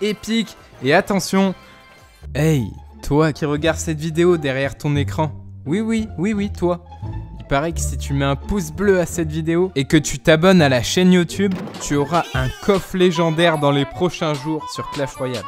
épique. Et attention, hey, toi qui regardes cette vidéo derrière ton écran. Oui, oui, oui, oui, toi. Il paraît que si tu mets un pouce bleu à cette vidéo et que tu t'abonnes à la chaîne YouTube, tu auras un coffre légendaire dans les prochains jours sur Clash Royale.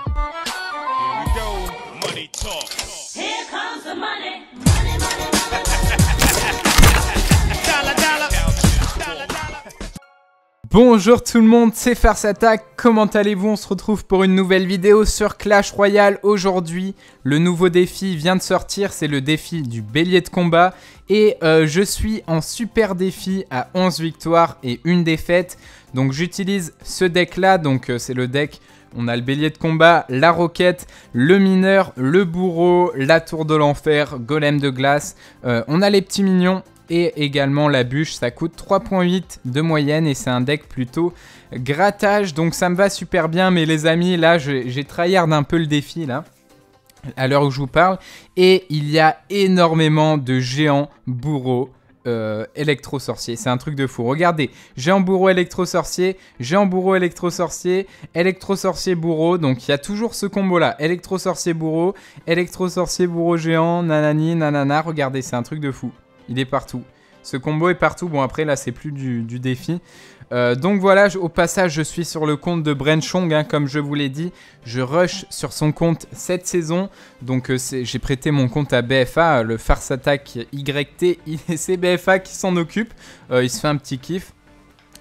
Bonjour tout le monde, c'est Farce Attack, comment allez-vous? On se retrouve pour une nouvelle vidéo sur Clash Royale. Aujourd'hui, le nouveau défi vient de sortir, c'est le défi du bélier de combat. Et euh, je suis en super défi à 11 victoires et une défaite. Donc j'utilise ce deck là, donc euh, c'est le deck on a le bélier de combat, la roquette, le mineur, le bourreau, la tour de l'enfer, golem de glace. Euh, on a les petits mignons et également la bûche. Ça coûte 3.8 de moyenne et c'est un deck plutôt grattage. Donc ça me va super bien. Mais les amis, là, j'ai tryhard un peu le défi là à l'heure où je vous parle. Et il y a énormément de géants bourreaux. Euh, électro-sorcier, c'est un truc de fou. Regardez, géant bourreau électro-sorcier, géant bourreau électro-sorcier, électro-sorcier bourreau. Donc il y a toujours ce combo là, électro-sorcier bourreau, électro-sorcier bourreau géant, nanani, nanana. Regardez, c'est un truc de fou. Il est partout. Ce combo est partout. Bon, après, là, c'est plus du, défi. Euh, donc voilà, au passage, je suis sur le compte de Bren Chong, hein, comme je vous l'ai dit. Je rush sur son compte cette saison. Donc euh, j'ai prêté mon compte à BFA, le Farce Attack YT. C'est BFA qui s'en occupe. Euh, il se fait un petit kiff.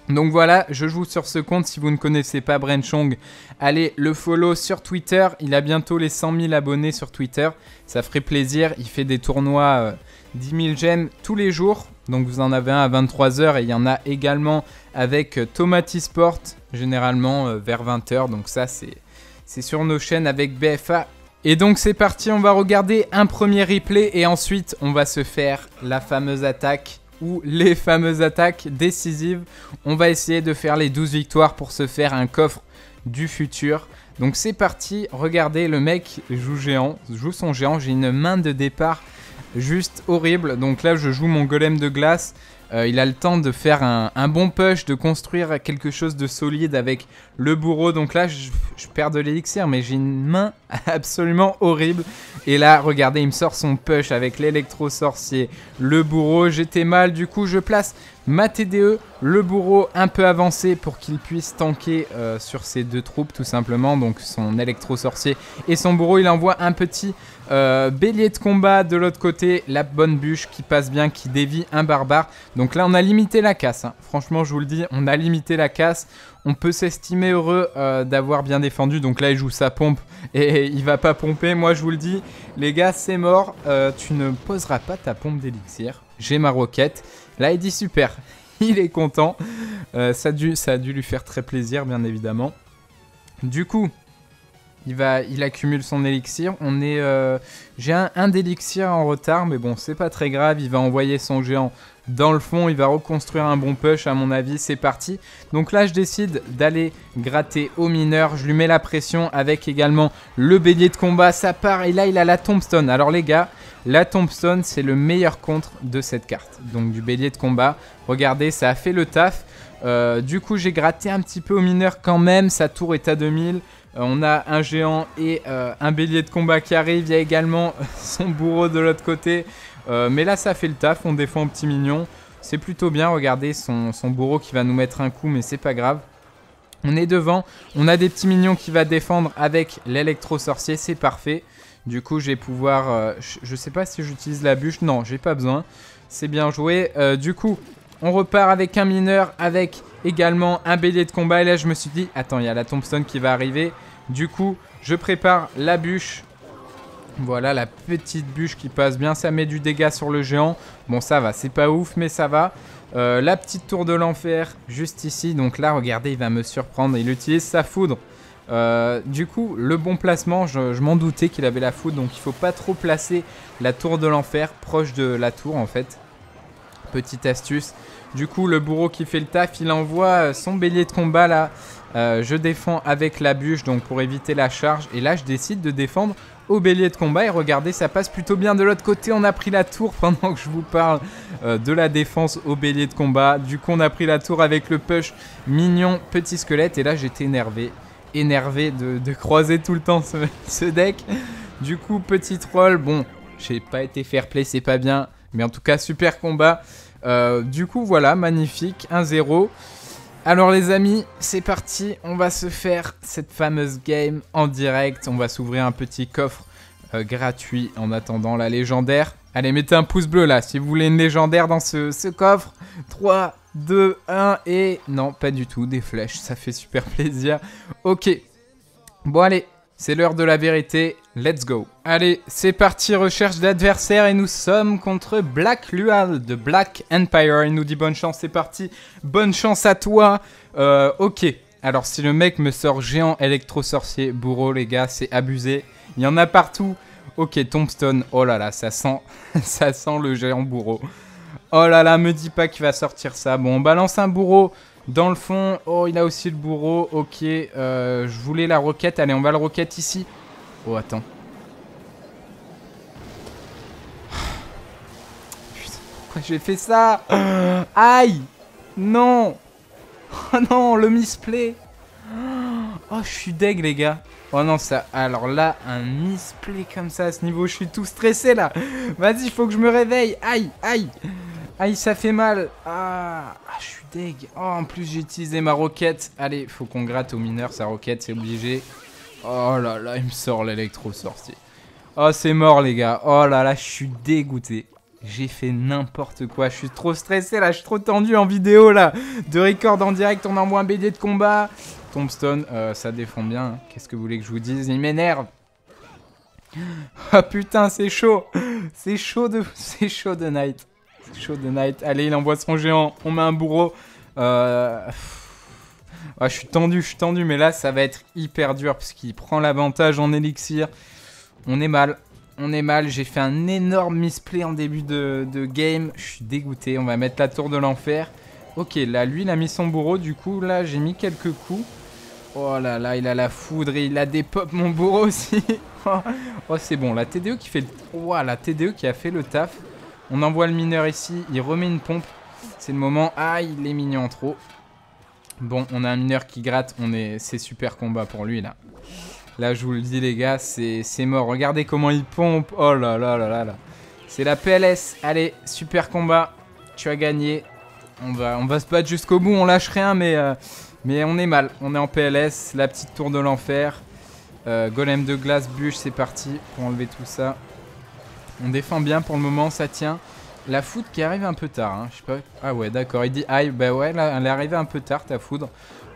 Donc voilà, je joue sur ce compte. Si vous ne connaissez pas Bren Chong, allez le follow sur Twitter. Il a bientôt les 100 000 abonnés sur Twitter. Ça ferait plaisir. Il fait des tournois 10 000 gemmes tous les jours. Donc vous en avez un à 23h et il y en a également avec euh, Tomati Sport, généralement euh, vers 20h. Donc ça c'est sur nos chaînes avec BFA. Et donc c'est parti, on va regarder un premier replay et ensuite on va se faire la fameuse attaque ou les fameuses attaques décisives. On va essayer de faire les 12 victoires pour se faire un coffre du futur. Donc c'est parti, regardez le mec joue géant, joue son géant, j'ai une main de départ juste horrible. Donc là, je joue mon golem de glace. Euh, il a le temps de faire un, bon push, de construire quelque chose de solide avec le bourreau. Donc là, je, perds de l'élixir, mais j'ai une main absolument horrible. Et là, regardez, il me sort son push avec l'électro-sorcier, le bourreau. J'étais mal, du coup, je place ma TDE, le bourreau un peu avancé pour qu'il puisse tanker euh, sur ses deux troupes, tout simplement. Donc son électro-sorcier et son bourreau. Il envoie un petit euh, bélier de combat de l'autre côté, la bonne bûche qui passe bien, qui dévie un barbare. Donc là, on a limité la casse. Hein. Franchement, je vous le dis, on a limité la casse. On peut s'estimer heureux euh, d'avoir bien défendu. Donc là, il joue sa pompe et il va pas pomper. Moi, je vous le dis, les gars, c'est mort. Tu ne poseras pas ta pompe d'élixir. J'ai ma roquette. Là, il dit super. il est content. ça, a dû, ça a dû lui faire très plaisir, bien évidemment. Du coup, il, va, il accumule son élixir. On est, euh, j'ai un, un en retard, mais bon, c'est pas très grave. Il va envoyer son géant dans le fond. Il va reconstruire un bon push, à mon avis. C'est parti. Donc là, je décide d'aller gratter au mineur. Je lui mets la pression avec également le bélier de combat. Ça part et là, il a la tombstone. Alors les gars, la tombstone, c'est le meilleur contre de cette carte. Donc du bélier de combat. Regardez, ça a fait le taf. Euh, du coup, j'ai gratté un petit peu au mineur quand même. Sa tour est à 2000. Euh, on a un géant et euh, un bélier de combat qui arrive. Il y a également son bourreau de l'autre côté. Euh, mais là, ça fait le taf. On défend au petit mignon. C'est plutôt bien. Regardez son, bourreau qui va nous mettre un coup, mais c'est pas grave. On est devant. On a des petits mignons qui va défendre avec l'électro-sorcier. C'est parfait. Du coup, je vais pouvoir... je, sais pas si j'utilise la bûche. Non, j'ai pas besoin. C'est bien joué. du coup, on repart avec un mineur, avec également un bélier de combat. Et là, je me suis dit, attends, il y a la tombstone qui va arriver. Du coup, je prépare la bûche. Voilà, la petite bûche qui passe bien. Ça met du dégât sur le géant. Bon, ça va, c'est pas ouf, mais ça va. Euh, la petite tour de l'enfer, juste ici. Donc là, regardez, il va me surprendre. Il utilise sa foudre. Euh, du coup, le bon placement, je, je m'en doutais qu'il avait la foudre. Donc il faut pas trop placer la tour de l'enfer proche de la tour, en fait. Petite astuce. Du coup, le bourreau qui fait le taf, il envoie euh, son bélier de combat là. Euh, je défends avec la bûche donc pour éviter la charge. Et là, je décide de défendre au bélier de combat. Et regardez, ça passe plutôt bien de l'autre côté. On a pris la tour pendant que je vous parle euh, de la défense au bélier de combat. Du coup, on a pris la tour avec le push mignon petit squelette. Et là, j'étais énervé. énervé de, croiser tout le temps ce, deck. Du coup, petit troll, bon, j'ai pas été fair play, c'est pas bien. Mais en tout cas, super combat. Euh, du coup, voilà, magnifique, 1-0. Alors les amis, c'est parti, on va se faire cette fameuse game en direct. On va s'ouvrir un petit coffre euh, gratuit en attendant la légendaire. Allez, mettez un pouce bleu là si vous voulez une légendaire dans ce, ce coffre. 3, 2, 1 et... Non, pas du tout, des flèches, ça fait super plaisir. Ok, bon allez, c'est l'heure de la vérité, let's go. Allez, c'est parti, recherche d'adversaire et nous sommes contre Black Lual de Black Empire. Il nous dit bonne chance, c'est parti. Bonne chance à toi. Euh, ok, alors si le mec me sort géant électro-sorcier, bourreau les gars, c'est abusé. Il y en a partout. Ok, Tombstone, oh là là, ça sent, ça sent le géant bourreau. Oh là là, me dis pas qu'il va sortir ça. Bon, on balance un bourreau. Dans le fond, oh, il a aussi le bourreau. Ok, euh, je voulais la roquette. Allez, on va le roquette ici. Oh, attends. Putain, pourquoi j'ai fait ça? Aïe Non Oh non, le misplay Oh, je suis deg, les gars. Oh non, ça... Alors là, un misplay comme ça à ce niveau, je suis tout stressé, là. Vas-y, il faut que je me réveille. Aïe, aïe Aïe, ça fait mal. Ah, ah, je suis deg. Oh, en plus, j'ai utilisé ma roquette. Allez, faut qu'on gratte au mineur sa roquette, c'est obligé. Oh là là, il me sort l'électro-sorcier. Oh, c'est mort, les gars. Oh là là, je suis dégoûté. J'ai fait n'importe quoi. Je suis trop stressé, là. Je suis trop tendu en vidéo, là. De record en direct, on envoie un BD de combat. Tombstone, euh, ça défend bien. Hein. Qu'est-ce que vous voulez que je vous dise? Il m'énerve. Oh putain, c'est chaud. C'est chaud de... C'est chaud de night. Show the Night. Allez, il envoie son géant. On met un bourreau. Euh... je suis tendu, je suis tendu. Mais là, ça va être hyper dur. Parce qu'il prend l'avantage en élixir. On est mal. On est mal. J'ai fait un énorme misplay en début de, game. Je suis dégoûté. On va mettre la tour de l'enfer. Ok, là, lui, il a mis son bourreau. Du coup, là, j'ai mis quelques coups. Oh là là, il a la foudre et il a des pop mon bourreau aussi. oh, c'est bon. La TDE qui fait le... La TDE qui a fait le taf. On envoie le mineur ici, il remet une pompe. C'est le moment. Ah, il est mignon trop. Bon, on a un mineur qui gratte. On est, C'est super combat pour lui, là. Là, je vous le dis, les gars, c'est mort. Regardez comment il pompe. Oh là là là là là. C'est la PLS. Allez, super combat. Tu as gagné. On va, se battre jusqu'au bout. On lâche rien, mais, euh, on est mal. On est en PLS. La petite tour de l'enfer. Euh, golem de glace, bûche, c'est parti pour enlever tout ça. On défend bien pour le moment, ça tient. La foudre qui arrive un peu tard, hein. Ah ouais, d'accord, il dit aïe, bah ouais, elle est arrivée un peu tard, ta foudre.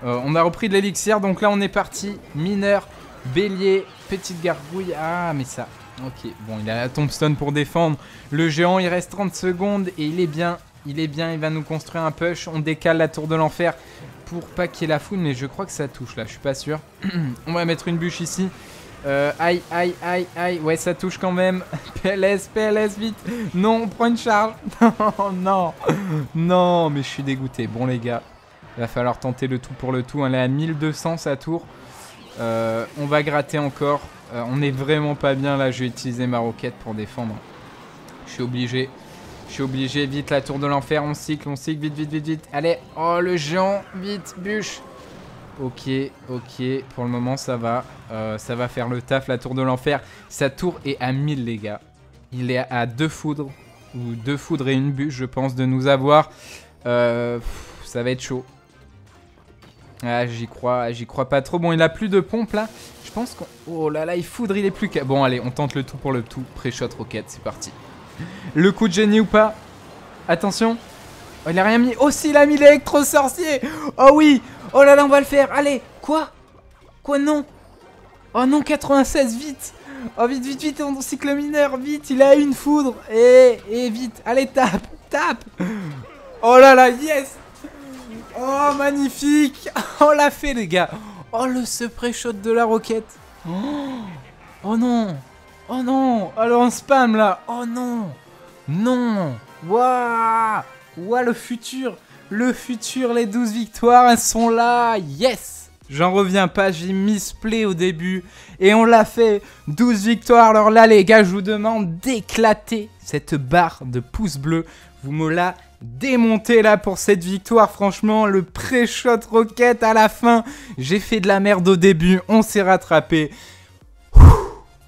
Euh, on a repris de l'élixir, donc là on est parti. Mineur, bélier, petite gargouille. Ah, mais ça. Ok, bon, il a la tombstone pour défendre. Le géant, il reste 30 secondes et il est bien. Il est bien, il va nous construire un push. On décale la tour de l'enfer pour pas la foudre, mais je crois que ça touche là, je suis pas sûr. on va mettre une bûche ici. Euh, aïe, aïe, aïe, aïe. Ouais, ça touche quand même. PLS, PLS, vite. Non, on prend une charge. non, non. Non, mais je suis dégoûté. Bon, les gars, il va falloir tenter le tout pour le tout. Elle est à 1200, sa tour. On va gratter encore. Euh, on est vraiment pas bien, là. Je vais utiliser ma roquette pour défendre. Je suis obligé. Je suis obligé. Vite, la tour de l'enfer. On cycle, on cycle. Vite, vite, vite, vite. Allez. Oh, le géant. Vite, bûche. Ok, ok, pour le moment ça va. Euh, ça va faire le taf, la tour de l'enfer. Sa tour est à 1000 les gars. Il est à deux foudres, ou deux foudres et une bûche je pense de nous avoir. Euh, ça va être chaud. Ah j'y crois, j'y crois pas trop. Bon il a plus de pompe là. Je pense qu'on... Oh là là, il foudre, il est plus qu'à... Bon allez, on tente le tout pour le tout. Pré-shot rocket, c'est parti. Le coup de génie ou pas? Attention. Oh, il a rien mis. Oh si, il a mis l'électro-sorcier. Oh oui. Oh là là, on va le faire. Allez, quoi? Quoi, non? Oh non, 96, vite. Oh, vite, vite, vite, on cycle mineur, vite, il a une foudre. Et, et vite, allez, tape, tape. Oh là là, yes. Oh, magnifique. On l'a fait, les gars. Oh, le spray shot de la roquette. Oh, oh non. Oh non. Alors, on spam, là. Oh non. Non. Waouh Waouh, le futur le futur, les 12 victoires, elles sont là Yes J'en reviens pas, j'ai misplay au début. Et on l'a fait 12 victoires. Alors là, les gars, je vous demande d'éclater cette barre de pouce bleu. Vous me la démonté là pour cette victoire. Franchement, le pré-shot rocket à la fin. J'ai fait de la merde au début, on s'est rattrapé.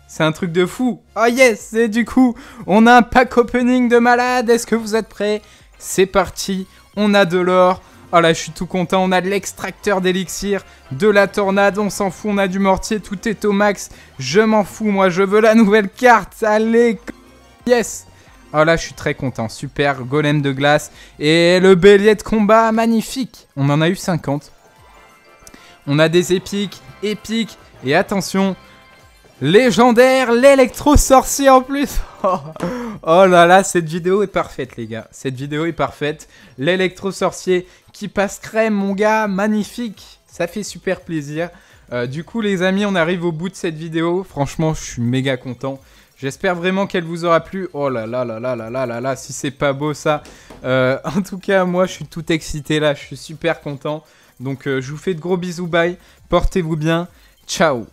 C'est un truc de fou. Oh yes, et du coup, on a un pack opening de malade. Est-ce que vous êtes prêts? C'est parti. On a de l'or. Oh là, je suis tout content. On a de l'extracteur d'élixir, de la tornade. On s'en fout. On a du mortier. Tout est au max. Je m'en fous, moi. Je veux la nouvelle carte. Allez. Yes. Oh là, je suis très content. Super. Golem de glace. Et le bélier de combat. Magnifique. On en a eu 50. On a des épiques. Épiques. Et attention, Légendaire, l'électro-sorcier en plus. oh. là là, cette vidéo est parfaite les gars. Cette vidéo est parfaite. L'électro-sorcier qui passe crème mon gars, magnifique. Ça fait super plaisir. Euh, du coup les amis, on arrive au bout de cette vidéo. Franchement, je suis méga content. J'espère vraiment qu'elle vous aura plu. Oh là là là là là là là là, si c'est pas beau ça. Euh, en tout cas, moi je suis tout excité là, je suis super content. Donc euh, je vous fais de gros bisous, bye. Portez-vous bien. Ciao